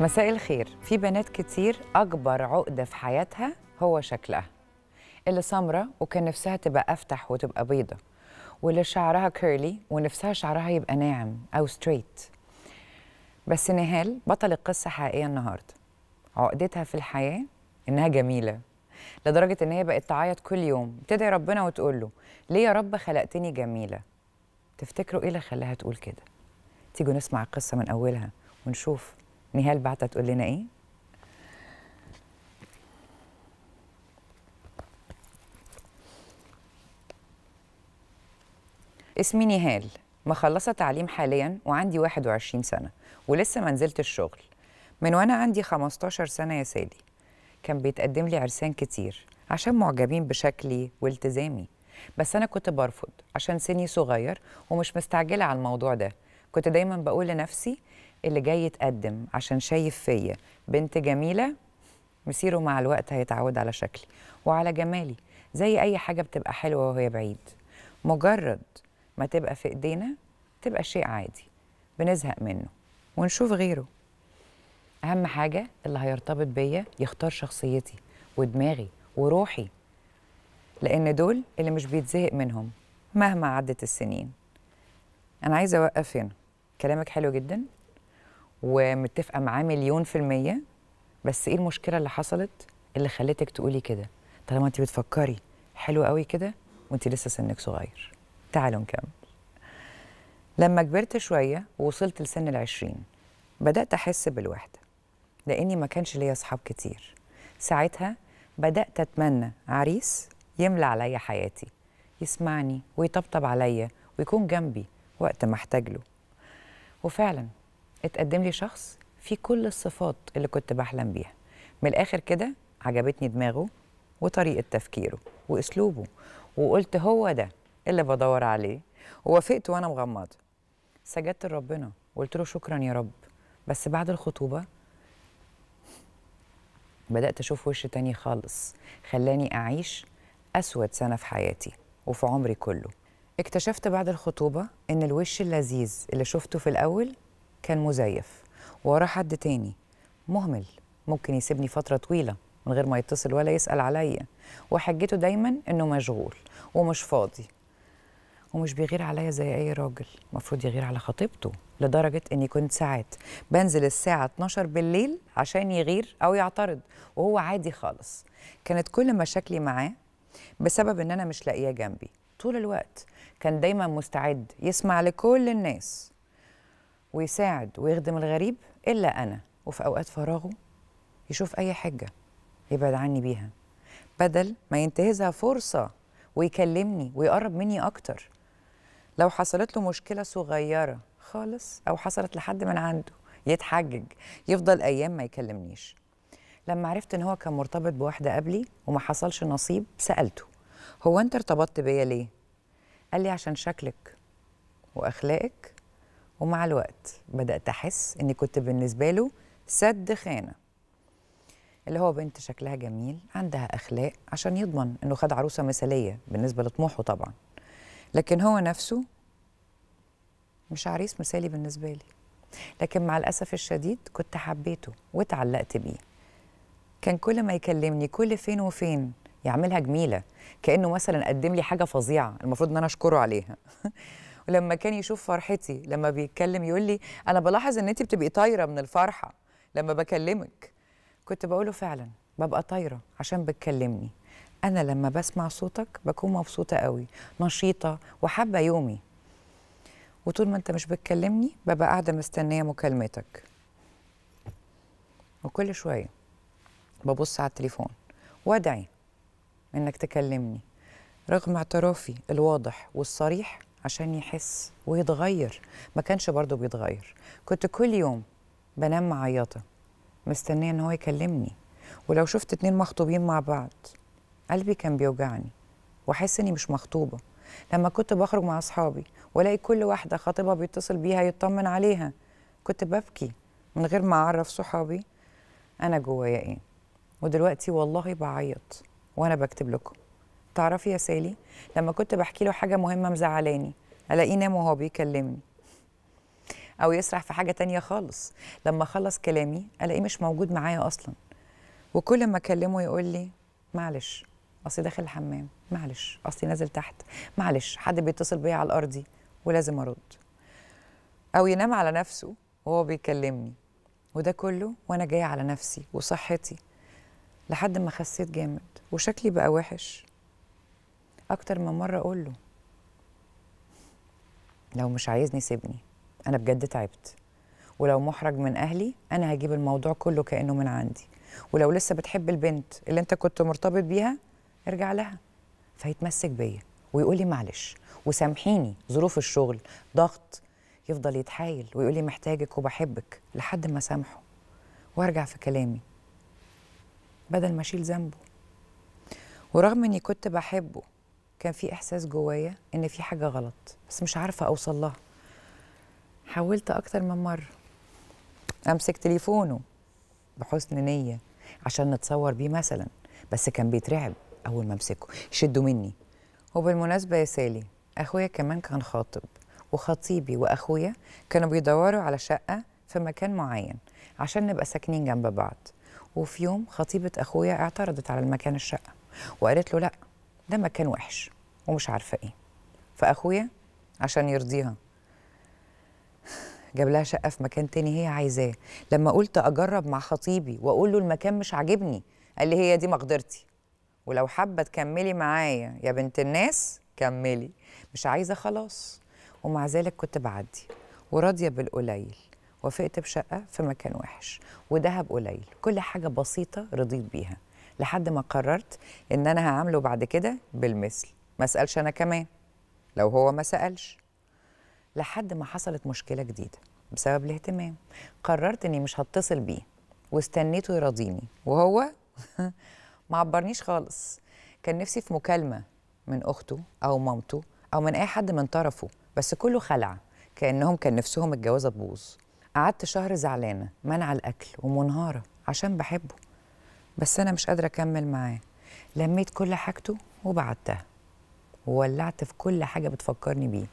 مساء الخير. في بنات كتير أكبر عقدة في حياتها هو شكلها. اللي سمرة وكان نفسها تبقى أفتح وتبقى بيضة. واللي شعرها curly ونفسها شعرها يبقى ناعم أو straight بس نهال بطل القصة حقيقية النهاردة. عقدتها في الحياة إنها جميلة. لدرجة إن هي بقت تعيط كل يوم تدعي ربنا وتقول له ليه يا رب خلقتني جميلة؟ تفتكروا إيه اللي خلاها تقول كده؟ تيجوا نسمع القصة من أولها ونشوف نهال بعتها تقول لنا إيه؟ اسمي نهال مخلصة تعليم حاليا وعندي 21 سنة ولسه ما نزلت الشغل. من وأنا عندي 15 سنة يا سالي كان بيتقدم لي عرسان كتير عشان معجبين بشكلي والتزامي. بس أنا كنت برفض عشان سني صغير ومش مستعجلة على الموضوع ده. كنت دايما بقول لنفسي اللي جاي يتقدم عشان شايف فيا. بنت جميلة مسيره مع الوقت هيتعود على شكلي وعلى جمالي زي أي حاجة بتبقى حلوة وهي بعيد. مجرد ما تبقى في إيدينا تبقى شيء عادي بنزهق منه ونشوف غيره. أهم حاجة اللي هيرتبط بيا يختار شخصيتي ودماغي وروحي لأن دول اللي مش بيتزهق منهم مهما عدت السنين. أنا عايزة أوقف هنا. كلامك حلو جدا. ومتفقة معاه مليون في المية. بس إيه المشكلة اللي حصلت؟ اللي خلتك تقولي كده. طالما انت بتفكري حلو قوي كده وانت لسه سنك صغير. تعالوا نكمل. لما كبرت شوية ووصلت لسن العشرين بدأت أحس بالوحدة لأني ما كانش ليا أصحاب كتير. ساعتها بدأت أتمنى عريس يملى عليا حياتي يسمعني ويطبطب عليا ويكون جنبي وقت ما أحتاج له. وفعلا اتقدم لي شخص فيه كل الصفات اللي كنت بحلم بيها. من الآخر كده عجبتني دماغه وطريقة تفكيره وأسلوبه وقلت هو ده اللي بدور عليه. ووافقت وأنا مغمضة. سجدت لربنا وقلت له شكرا يا رب. بس بعد الخطوبة بدأت أشوف وش تاني خالص خلاني أعيش أسود سنة في حياتي وفي عمري كله. اكتشفت بعد الخطوبة إن الوش اللذيذ اللي شفته في الأول كان مزيف. وراه حد تاني. مهمل. ممكن يسيبني فترة طويلة من غير ما يتصل ولا يسأل عليا. وحجته دايما إنه مشغول. ومش فاضي. ومش بيغير عليا زي أي راجل. المفروض يغير على خطيبته. لدرجة إني كنت ساعات بنزل الساعة 12 بالليل عشان يغير أو يعترض. وهو عادي خالص. كانت كل مشاكلي معاه بسبب إن أنا مش لاقيه جنبي. طول الوقت كان دايما مستعد يسمع لكل الناس. ويساعد ويخدم الغريب إلا أنا وفي أوقات فراغه يشوف أي حجه يبعد عني بيها بدل ما ينتهزها فرصة ويكلمني ويقرب مني أكتر. لو حصلت له مشكلة صغيرة خالص أو حصلت لحد من عنده يتحجج يفضل أيام ما يكلمنيش. لما عرفت إن هو كان مرتبط بواحدة قبلي وما حصلش نصيب سألته هو أنت ارتبطت بيا ليه؟ قال لي عشان شكلك وأخلاقك ومع الوقت بدأت أحس إني كنت بالنسبة له سد خانة. اللي هو بنت شكلها جميل عندها أخلاق عشان يضمن إنه خد عروسة مثالية بالنسبة لطموحه طبعا. لكن هو نفسه مش عريس مثالي بالنسبة لي. لكن مع الأسف الشديد كنت حبيته واتعلقت بيه. كان كل ما يكلمني كل فين وفين يعملها جميلة. كأنه مثلا قدم لي حاجة فظيعة المفروض إن أنا أشكره عليها. ولما كان يشوف فرحتي لما بيتكلم يقول لي أنا بلاحظ إن انت بتبقي طايرة من الفرحة لما بكلمك. كنت بقوله فعلا ببقى طايرة عشان بتكلمني. أنا لما بسمع صوتك بكون مبسوطة قوي نشيطة وحابة يومي. وطول ما أنت مش بتكلمني ببقى قاعدة مستنية مكالمتك. وكل شوية ببص على التليفون وادعي إنك تكلمني. رغم اعترافي الواضح والصريح عشان يحس ويتغير. ما كانش برضه بيتغير. كنت كل يوم بنام معيطة مستنية إن هو يكلمني. ولو شفت اتنين مخطوبين مع بعض قلبي كان بيوجعني وأحس إني مش مخطوبة. لما كنت بخرج مع أصحابي وألاقي كل واحدة خطيبها بيتصل بيها يطمن عليها كنت ببكي من غير ما أعرف صحابي أنا جوايا إيه. ودلوقتي والله بعيط وأنا بكتب لكم. تعرفي يا سالي لما كنت بحكي له حاجة مهمة مزعلاني ألاقيه نام وهو بيكلمني. أو يسرح في حاجة تانية خالص. لما اخلص كلامي ألاقيه مش موجود معايا أصلا. وكل ما أكلمه يقول لي معلش اصلي داخل الحمام معلش أصلي نازل تحت معلش حد بيتصل بيا على الارضي ولازم أرد. أو ينام على نفسه وهو بيكلمني. وده كله وأنا جاية على نفسي وصحتي لحد ما خسيت جامد. وشكلي بقى وحش. أكتر من مرة أقول له. لو مش عايزني سيبني أنا بجد تعبت. ولو محرج من أهلي أنا هجيب الموضوع كله كأنه من عندي. ولو لسه بتحب البنت اللي أنت كنت مرتبط بيها ارجع لها. فيتمسك بيا ويقول لي معلش. وسامحيني ظروف الشغل ضغط. يفضل يتحايل ويقول لي محتاجك وبحبك لحد ما سامحه. وأرجع في كلامي بدل ما أشيل ذنبه. ورغم إني كنت بحبه كان في إحساس جوايا إن في حاجة غلط بس مش عارفة أوصل لها. حاولت أكتر من مرة. أمسك تليفونه بحسن نية عشان نتصور بيه مثلا بس كان بيترعب أول ما أمسكه. يشده مني. وبالمناسبة يا سالي أخويا كمان كان خاطب وخطيبي وأخويا كانوا بيدوروا على شقة في مكان معين عشان نبقى ساكنين جنب بعض. وفي يوم خطيبة أخويا اعترضت على المكان الشقة وقالت له لأ ده مكان وحش. ومش عارفة إيه. فأخويا عشان يرضيها جاب لها شقة في مكان تاني هي عايزاه. لما قلت أجرب مع خطيبي وأقول له المكان مش عاجبني قال لي هي دي مقدرتي. ولو حابة تكملي معايا يا بنت الناس كملي. مش عايزة خلاص. ومع ذلك كنت بعدي. وراضية بالقليل. وافقت بشقة في مكان وحش. ودهب قليل. كل حاجة بسيطة رضيت بيها. لحد ما قررت إن أنا هعامله بعد كده بالمثل. ما اسالش أنا كمان. لو هو ما سألش. لحد ما حصلت مشكلة جديدة بسبب الاهتمام. قررت إني مش هتصل بيه واستنيته يراضيني. وهو ما عبرنيش خالص. كان نفسي في مكالمة من أخته أو مامته أو من أي حد من طرفه بس كله خلع. كأنهم كان نفسهم الجوازه تبوظ. قعدت شهر زعلانة منع الأكل ومنهارة عشان بحبه. بس أنا مش قادرة أكمل معاه. لميت كل حاجته وبعتها. وولعت في كل حاجة بتفكرني بيه.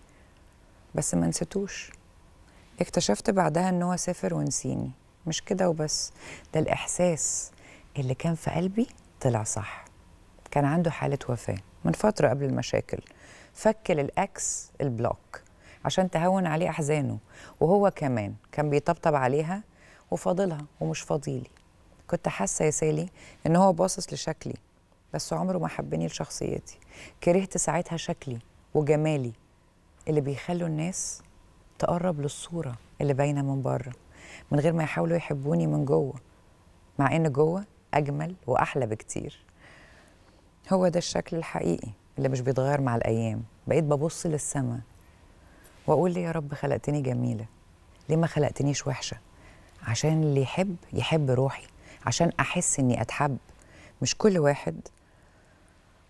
بس ما نسيتوش. اكتشفت بعدها إن هو سافر ونسيني. مش كده وبس. ده الإحساس اللي كان في قلبي طلع صح. كان عنده حالة وفاة من فترة قبل المشاكل. فك للأكس البلوك عشان تهون عليه أحزانه. وهو كمان كان بيطبطب عليها وفاضلها ومش فاضيلي. كنت حاسة يا سالي إن هو باصص لشكلي. بس عمره ما حبني لشخصيتي. كرهت ساعتها شكلي وجمالي اللي بيخلوا الناس تقرب للصورة اللي باينة من بره من غير ما يحاولوا يحبوني من جوه مع إن جوه أجمل وأحلى بكتير. هو ده الشكل الحقيقي اللي مش بيتغير مع الأيام. بقيت ببص للسما وأقول لي يا رب خلقتني جميلة. ليه ما خلقتنيش وحشة؟ عشان اللي يحب يحب روحي عشان أحس إني أتحب. مش كل واحد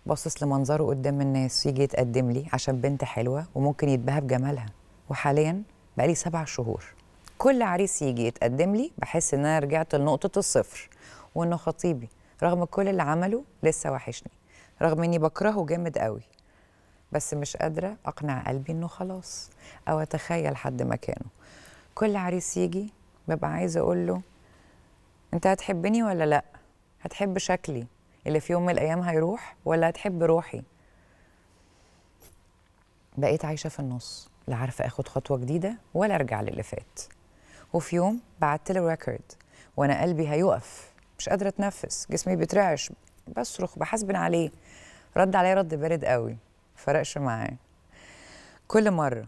باصص لمنظره قدام الناس يجي يتقدم لي عشان بنت حلوة وممكن يتباهى بجمالها. وحاليا بقالي سبع شهور. كل عريس يجي يتقدم لي بحس إن أنا رجعت لنقطة الصفر. وإنه خطيبي. رغم كل اللي عمله لسه وحشني. رغم إني بكرهه جامد قوي. بس مش قادرة أقنع قلبي إنه خلاص. أو أتخيل حد مكانه. كل عريس يجي ببقى عايزة أقول له أنت هتحبني ولا لأ؟ هتحب شكلي؟ اللي في يوم من الأيام هيروح ولا هتحب روحي؟ بقيت عايشة في النص لا عارفة آخد خطوة جديدة ولا أرجع للي فات. وفي يوم بعت له ريكورد وأنا قلبي هيقف مش قادرة أتنفس جسمي بيترعش بصرخ بحاسبن عليه. رد عليا رد بارد قوي فرقش معاه. كل مرة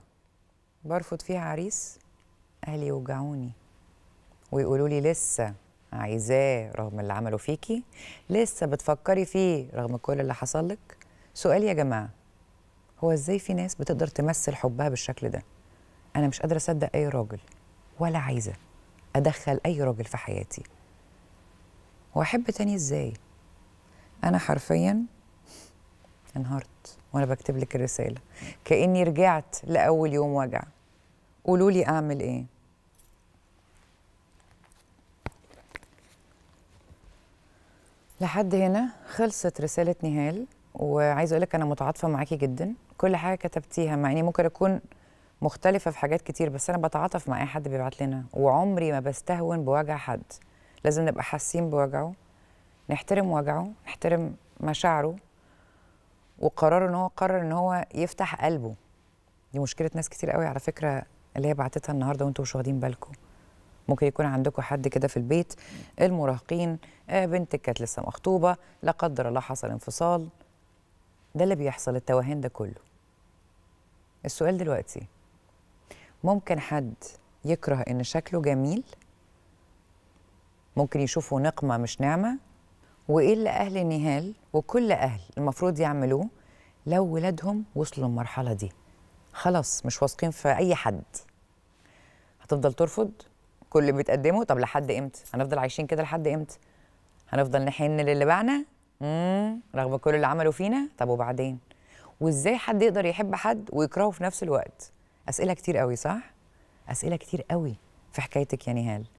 برفض فيها عريس أهلي يوجعوني ويقولوا لي لسه. عايزاه رغم اللي عمله فيكي لسه بتفكري فيه رغم كل اللي حصل لك؟ سؤال يا جماعة هو إزاي في ناس بتقدر تمثل حبها بالشكل ده؟ أنا مش قادرة أصدق أي راجل ولا عايزة أدخل أي راجل في حياتي. وأحب تاني إزاي؟ أنا حرفيا انهارت وأنا بكتب لك الرسالة كأني رجعت لأول يوم وجع. قولوا لي أعمل إيه؟ لحد هنا خلصت رسالة نهال وعايزة أقول لك أنا متعاطفة معاكي جدا. كل حاجة كتبتيها مع إني ممكن أكون مختلفة في حاجات كتير بس أنا بتعاطف مع أي حد بيبعت لنا. وعمري ما بستهون بوجع حد. لازم نبقى حاسين بوجعه نحترم وجعه نحترم مشاعره وقراره إن هو قرر إن هو يفتح قلبه. دي مشكلة ناس كتير قوي على فكرة اللي هي بعتتها النهارده وأنتوا مش واخدين بالكم. ممكن يكون عندكم حد كده في البيت المراهقين آه بنتك كانت لسه مخطوبة لا قدر الله حصل انفصال. ده اللي بيحصل التوهان ده كله. السؤال دلوقتي ممكن حد يكره إن شكله جميل؟ ممكن يشوفه نقمة مش نعمه وإيه اللي أهل نهال وكل أهل المفروض يعملوه لو ولادهم وصلوا للمرحلة دي؟ خلاص مش واثقين في أي حد. هتفضل ترفض؟ كل اللي بتقدمه طب لحد إمتى؟ هنفضل عايشين كده لحد إمتى؟ هنفضل نحن للي باعنا امم رغم كل اللي عملوا فينا طب وبعدين؟ وإزاي حد يقدر يحب حد ويكرهه في نفس الوقت؟ أسئلة كتير قوي صح؟ أسئلة كتير قوي في حكايتك يا نهال.